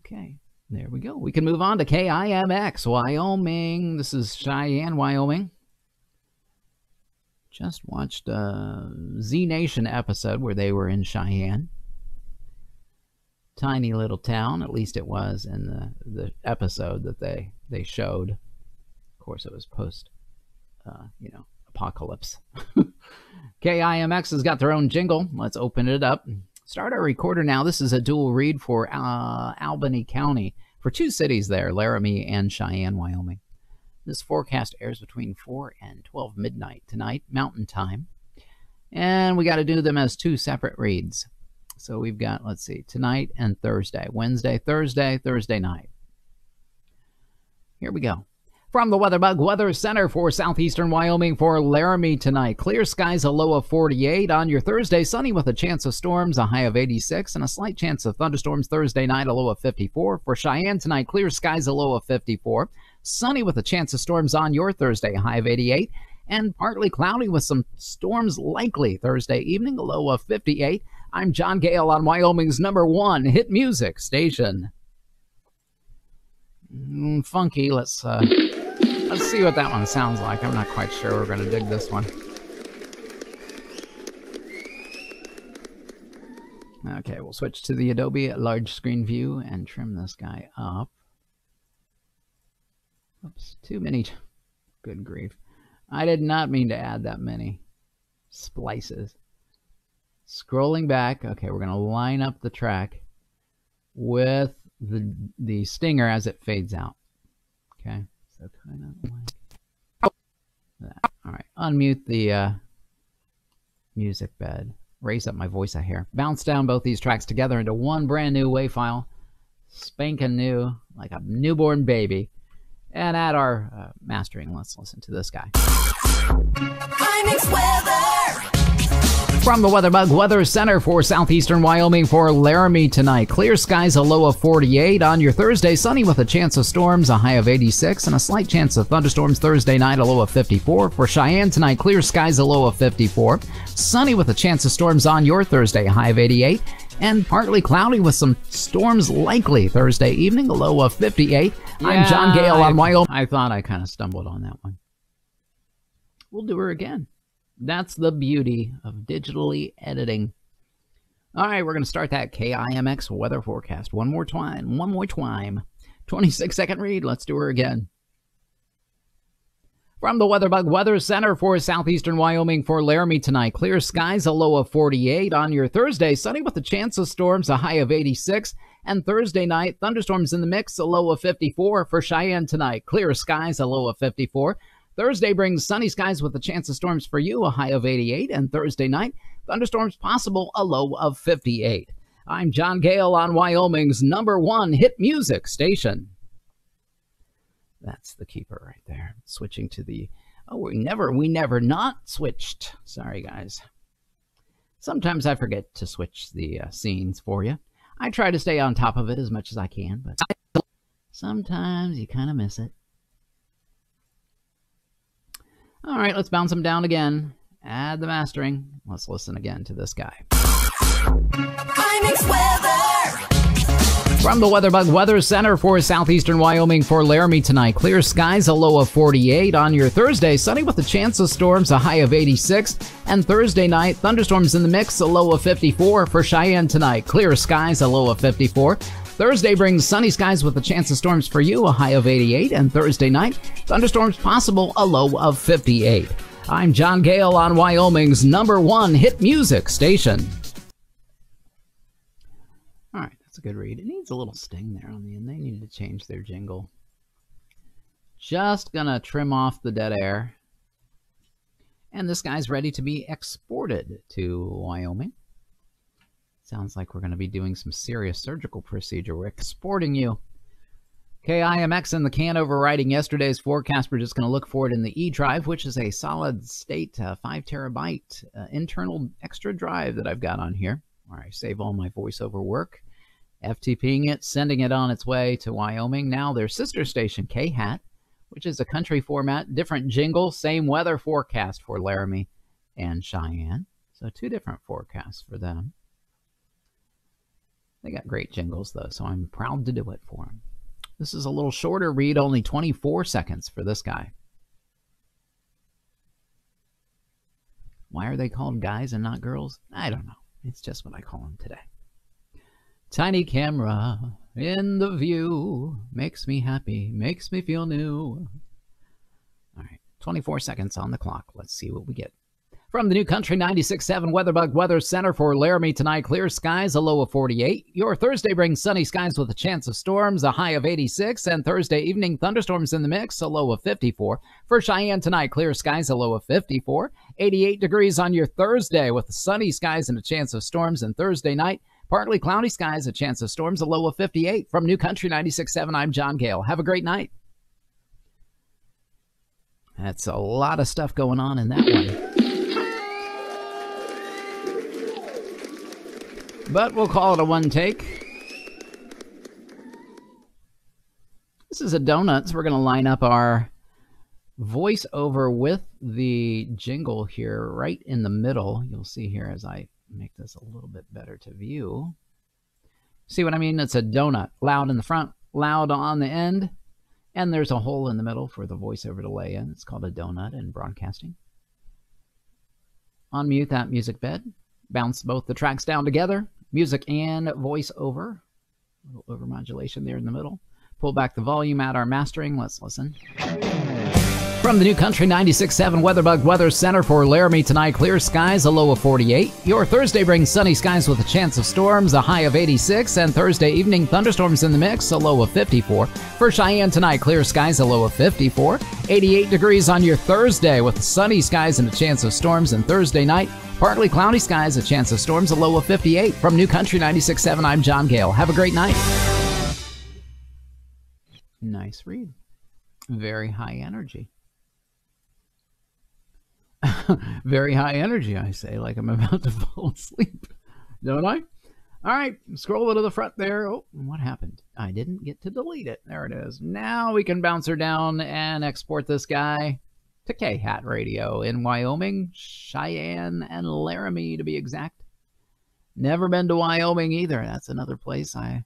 Okay, there we go. We can move on to KIMX, Wyoming. This is Cheyenne, Wyoming just watched a Z Nation episode where they were in Cheyenne. Tiny little town, at least it was in the, the episode that they, they showed. Of course, it was post, uh, you know, apocalypse. KIMX has got their own jingle. Let's open it up. Start our recorder now. This is a dual read for uh, Albany County for two cities there, Laramie and Cheyenne, Wyoming. This forecast airs between 4 and 12 midnight tonight, Mountain Time. And we got to do them as two separate reads. So we've got, let's see, tonight and Thursday. Wednesday, Thursday, Thursday night. Here we go. From the WeatherBug Weather Center for southeastern Wyoming for Laramie tonight. Clear skies, a low of 48. On your Thursday, sunny with a chance of storms, a high of 86, and a slight chance of thunderstorms Thursday night, a low of 54. For Cheyenne tonight, clear skies, a low of 54. Sunny with a chance of storms on your Thursday, high of 88. And partly cloudy with some storms likely Thursday evening, a low of 58. I'm John Gale on Wyoming's number one hit music station. Mm, funky. Let's uh, let's see what that one sounds like. I'm not quite sure we're going to dig this one. Okay, we'll switch to the Adobe large screen view and trim this guy up. Oops, too many. Good grief. I did not mean to add that many splices. Scrolling back, okay, we're going to line up the track with the the stinger as it fades out. Okay, so kind of like that. All right, unmute the uh, music bed. Raise up my voice I hear. Bounce down both these tracks together into one brand new WAV file. Spanking new, like a newborn baby and add our uh, mastering. Let's listen to this guy. From the WeatherBug Weather Center for southeastern Wyoming for Laramie tonight. Clear skies, a low of 48. On your Thursday, sunny with a chance of storms, a high of 86, and a slight chance of thunderstorms Thursday night, a low of 54. For Cheyenne tonight, clear skies, a low of 54. Sunny with a chance of storms on your Thursday, a high of 88 and partly cloudy with some storms likely Thursday evening, a low of 58. Yeah, I'm John Gale on Wyoming. I thought I kind of stumbled on that one. We'll do her again. That's the beauty of digitally editing. All right, we're going to start that KIMX weather forecast one more time. One more time. 26 second read. Let's do her again. From the WeatherBug Weather Center for southeastern Wyoming for Laramie tonight. Clear skies, a low of 48. On your Thursday, sunny with a chance of storms, a high of 86. And Thursday night, thunderstorms in the mix, a low of 54. For Cheyenne tonight, clear skies, a low of 54. Thursday brings sunny skies with a chance of storms for you, a high of 88. And Thursday night, thunderstorms possible, a low of 58. I'm John Gale on Wyoming's number one hit music station. That's the keeper right there. Switching to the oh, we never we never not switched. Sorry guys. Sometimes I forget to switch the uh, scenes for you. I try to stay on top of it as much as I can, but sometimes you kind of miss it. All right, let's bounce them down again. Add the mastering. Let's listen again to this guy. From the WeatherBug Weather Center for southeastern Wyoming for Laramie tonight. Clear skies, a low of 48. On your Thursday, sunny with a chance of storms, a high of 86. And Thursday night, thunderstorms in the mix, a low of 54. For Cheyenne tonight, clear skies, a low of 54. Thursday brings sunny skies with a chance of storms for you, a high of 88. And Thursday night, thunderstorms possible, a low of 58. I'm John Gale on Wyoming's number one hit music station. All right a good read. It needs a little sting there on the end. They need to change their jingle. Just gonna trim off the dead air. And this guy's ready to be exported to Wyoming. Sounds like we're to be doing some serious surgical procedure. We're exporting you. KIMX in the can overriding yesterday's forecast. We're just going to look for it in the E drive, which is a solid state uh, 5 terabyte uh, internal extra drive that I've got on here, where I save all my voiceover work. FTPing it, sending it on its way to Wyoming. Now their sister station, KHAT, which is a country format, different jingle, same weather forecast for Laramie and Cheyenne. So two different forecasts for them. They got great jingles though, so I'm proud to do it for them. This is a little shorter read, only 24 seconds for this guy. Why are they called guys and not girls? I don't know. It's just what I call them today. Tiny camera in the view makes me happy, makes me feel new. All right, 24 seconds on the clock. Let's see what we get. From the New Country 96.7 WeatherBug Weather Center for Laramie tonight, clear skies, a low of 48. Your Thursday brings sunny skies with a chance of storms, a high of 86. And Thursday evening, thunderstorms in the mix, a low of 54. For Cheyenne tonight, clear skies, a low of 54. 88 degrees on your Thursday with sunny skies and a chance of storms. And Thursday night, Partly cloudy skies, a chance of storms, a low of 58. From New Country 96.7, I'm John Gale. Have a great night. That's a lot of stuff going on in that one. But we'll call it a one take. This is a donuts. We're going to line up our voiceover with the jingle here right in the middle. You'll see here as I make this a little bit better to view. See what I mean? It's a donut. Loud in the front, loud on the end, and there's a hole in the middle for the voiceover to lay in. It's called a donut in broadcasting. Unmute that music bed. Bounce both the tracks down together, music and voiceover. A little overmodulation there in the middle. Pull back the volume, add our mastering. Let's listen. From the New Country 96.7 WeatherBug Weather Center for Laramie tonight, clear skies, a low of 48. Your Thursday brings sunny skies with a chance of storms, a high of 86. And Thursday evening, thunderstorms in the mix, a low of 54. For Cheyenne tonight, clear skies, a low of 54. 88 degrees on your Thursday with sunny skies and a chance of storms. And Thursday night, partly cloudy skies, a chance of storms, a low of 58. From New Country 96.7, I'm John Gale. Have a great night. Nice read. Very high energy. very high energy, I say, like I'm about to fall asleep. Don't I? All right, scroll to the front there. Oh, what happened? I didn't get to delete it. There it is. Now we can bounce her down and export this guy to K-Hat Radio in Wyoming, Cheyenne, and Laramie to be exact. Never been to Wyoming either. That's another place I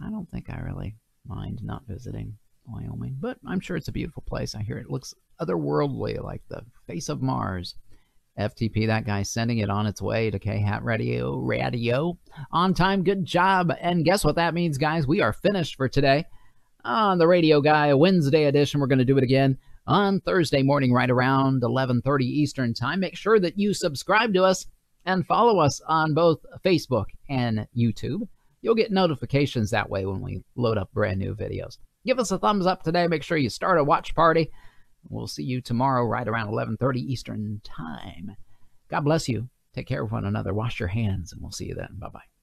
I don't think I really mind not visiting. Wyoming, but I'm sure it's a beautiful place. I hear it looks otherworldly, like the face of Mars. FTP, that guy sending it on its way to K-Hat Radio. Radio. On time, good job. And guess what that means, guys? We are finished for today. On the Radio Guy Wednesday edition, we're going to do it again on Thursday morning right around 11:30 Eastern Time. Make sure that you subscribe to us and follow us on both Facebook and YouTube. You'll get notifications that way when we load up brand new videos give us a thumbs up today. Make sure you start a watch party. We'll see you tomorrow right around 11:30 Eastern Time. God bless you. Take care of one another. Wash your hands, and we'll see you then. Bye bye.